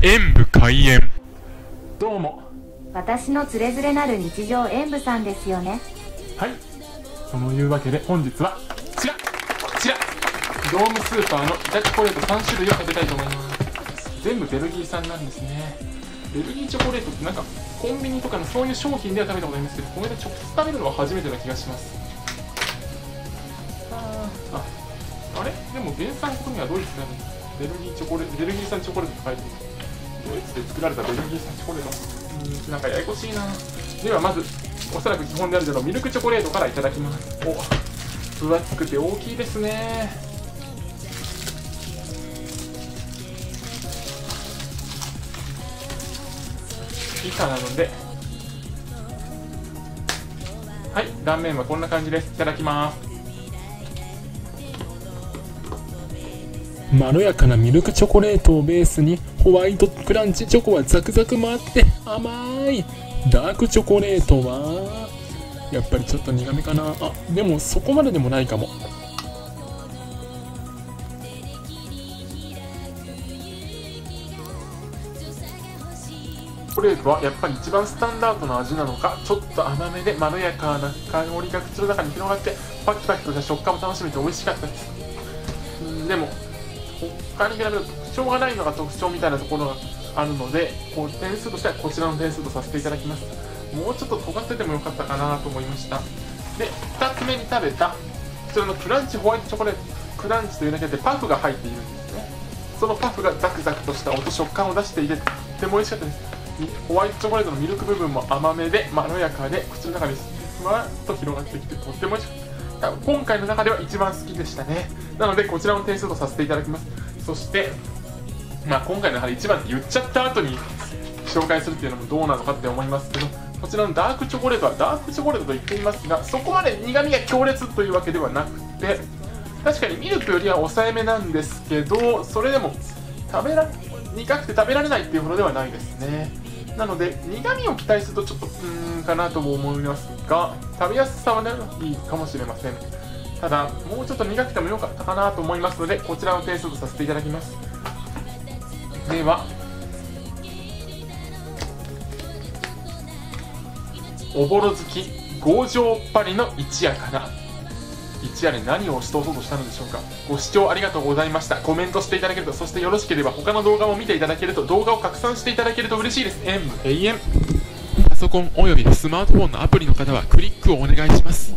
演武開演。どうも。私のつれづれなる日常演舞さんですよね。はい。そのいうわけで本日はこちら。こちら。ドームスーパーの板チョコレート3種類を食べたいと思います。全部ベルギー産なんですね。ベルギーチョコレートってなんかコンビニとかのそういう商品では食べたことありますけどこれで直接食べるのは初めてな気がします。あー。ああれ？でも原産国にはドイツだねベルギーチョコレートベルギー産チョコレートって書いてるドイツで作られたベルギー産チョコレート。うーんなんかややこしいな。ではまずおそらく基本であるであろうミルクチョコレートからいただきます。お分厚くて大きいですね。板なので。はい断面はこんな感じです。いただきます。まろやかなミルクチョコレートをベースにホワイトクランチチョコはザクザク回って甘い。ダークチョコレートはやっぱりちょっと苦めかな。あでもそこまででもないかも。チョコレートはやっぱり一番スタンダードな味なのかちょっと甘めでまろやかな香りが口の中に広がってパキパキとした食感を楽しめて美味しかったです。でも他に比べると特徴がないのが特徴みたいなところがあるのでこう点数としてはこちらの点数とさせていただきます。もうちょっと尖っててもよかったかなと思いました。で2つ目に食べたこちらのクランチホワイトチョコレートクランチというだけでパフが入っているんですね。そのパフがザクザクとした音食感を出していてとても美味しかったです。ホワイトチョコレートのミルク部分も甘めでまろやかで口の中にふわっと広がってきてとっても美味しかった今回の中では一番好きでしたね。なのでこちらの点数とさせていただきます。そしてまあ今回の中で一番って言っちゃった後に紹介するっていうのもどうなのかって思いますけどこちらのダークチョコレートはダークチョコレートと言っていますがそこまで苦味が強烈というわけではなくて確かにミルクよりは抑えめなんですけどそれでも食べら苦くて食べられないっていうほどではないですね。なので苦味を期待するとちょっとうーんかなとも思いますが食べやすさはねいいかもしれません。ただもうちょっと苦くてもよかったかなと思いますのでこちらの点数とさせていただきます。ではおぼろ好き強情っぱりの一夜かな一夜で何を押し通そうとしたのでしょうか。ご視聴ありがとうございました。コメントしていただけるとそしてよろしければ他の動画も見ていただけると動画を拡散していただけると嬉しいです。演武永遠。パソコンおよびスマートフォンのアプリの方はクリックをお願いします。